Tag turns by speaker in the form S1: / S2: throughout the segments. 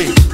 S1: Hey.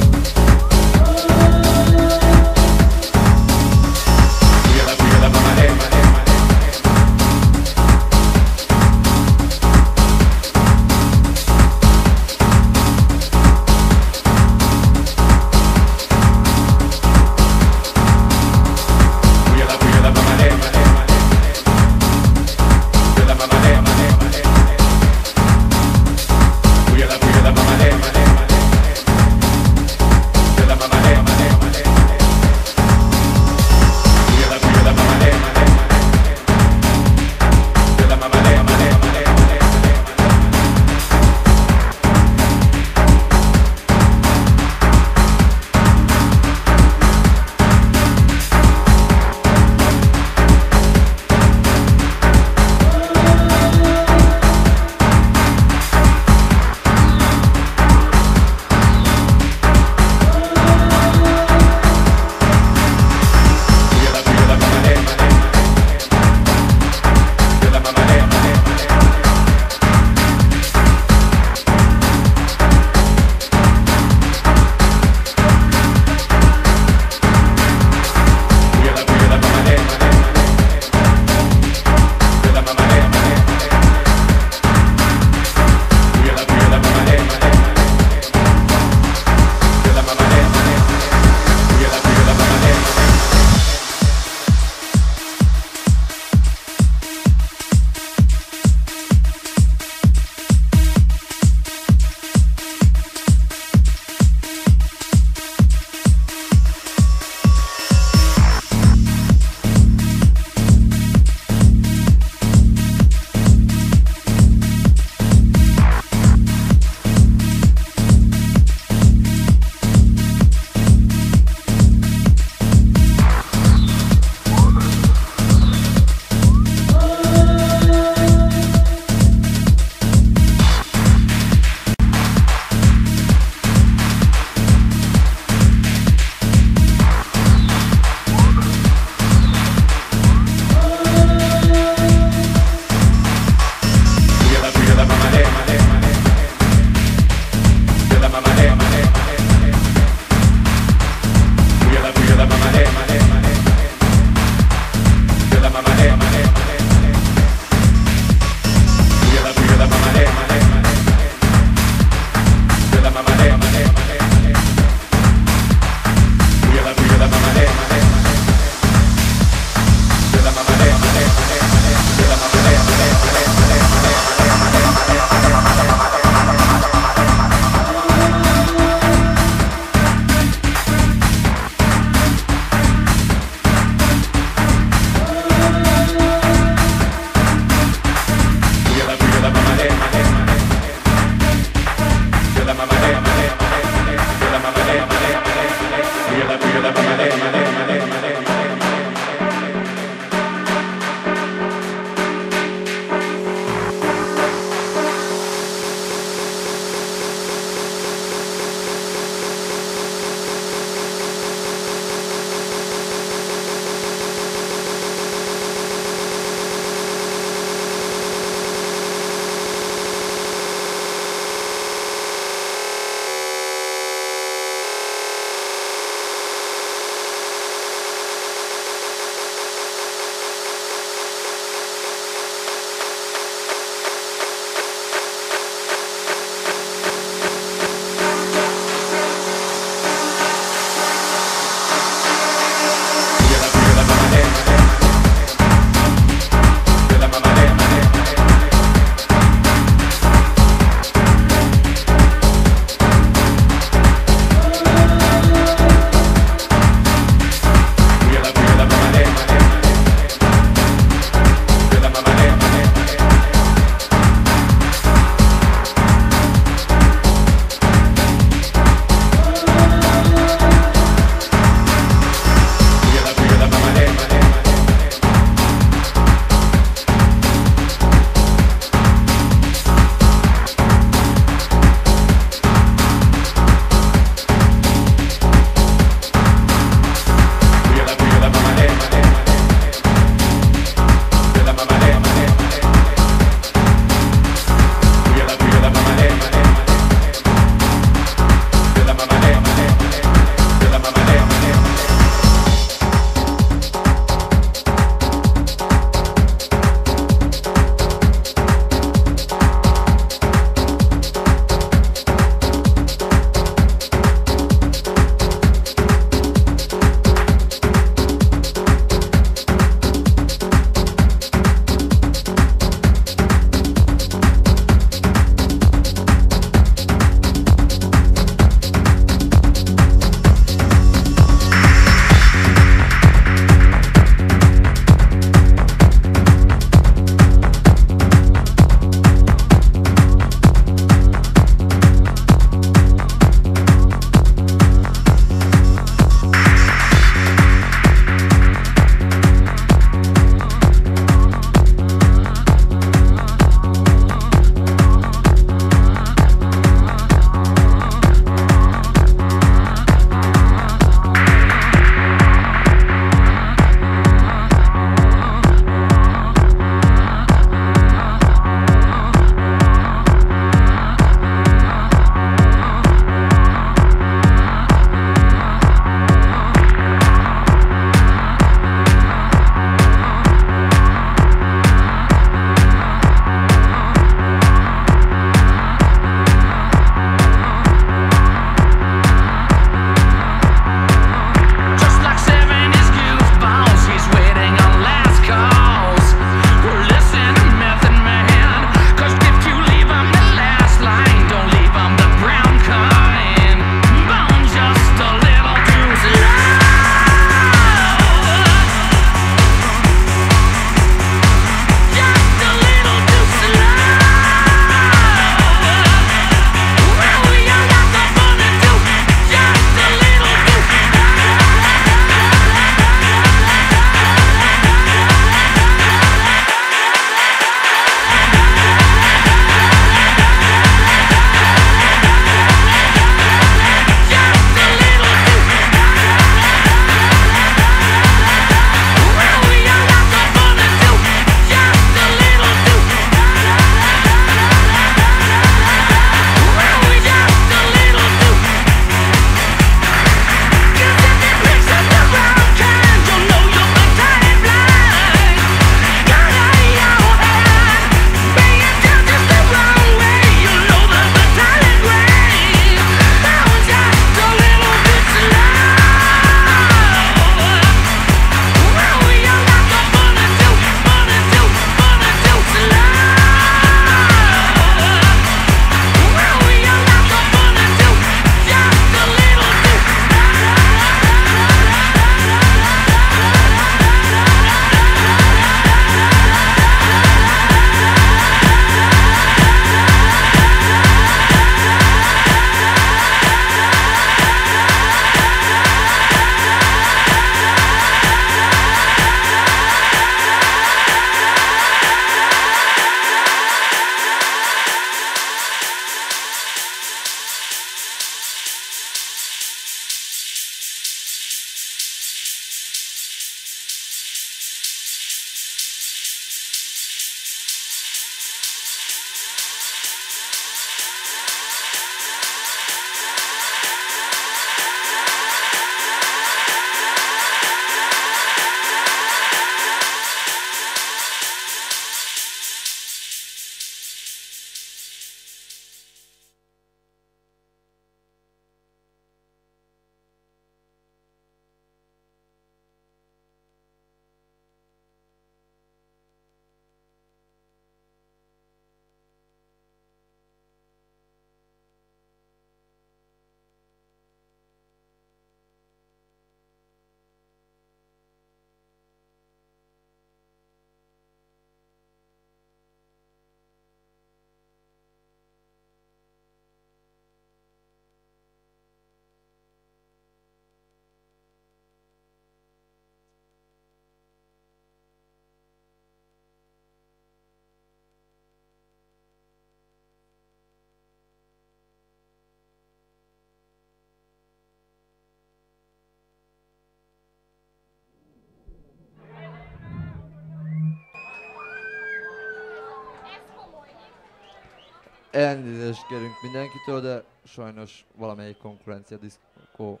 S2: Elnézést kérünk mindenkitől, de sajnos valamelyik konkurencia diszkó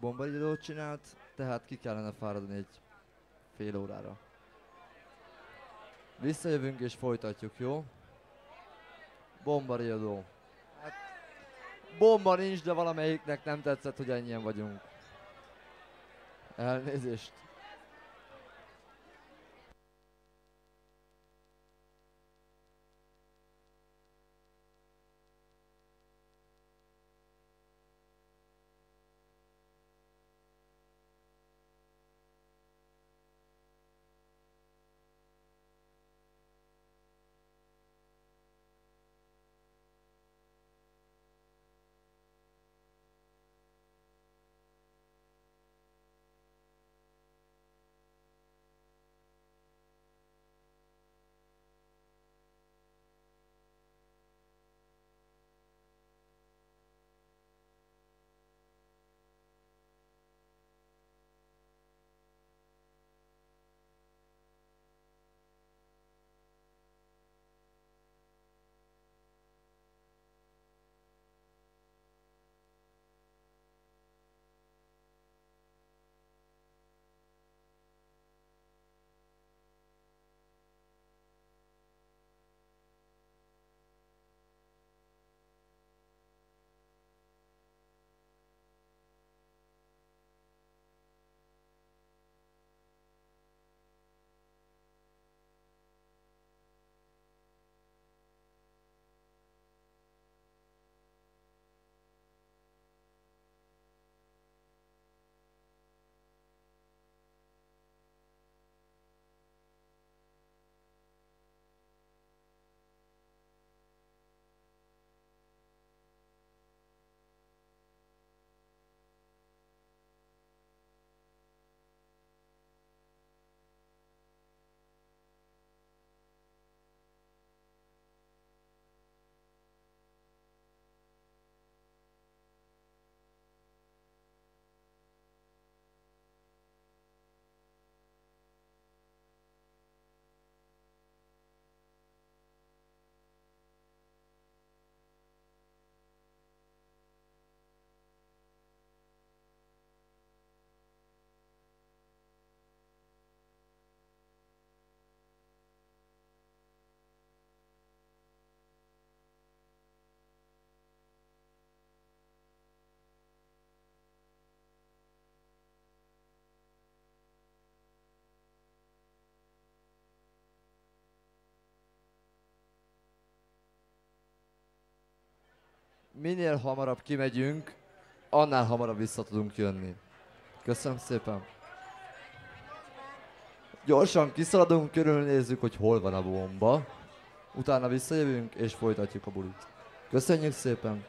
S2: bombaidőt csinált, tehát ki kellene fáradni egy fél órára. Visszajövünk és folytatjuk, jó? Bombariadó. Hát, bomba nincs, de valamelyiknek nem tetszett, hogy ennyien vagyunk. Elnézést. Minél hamarabb kimegyünk, annál hamarabb vissza tudunk jönni. Köszönöm szépen. Gyorsan kiszaladunk, körülnézzük, hogy hol van a bomba. Utána visszajövünk, és folytatjuk a bulit. Köszönjük szépen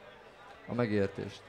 S2: a megértést.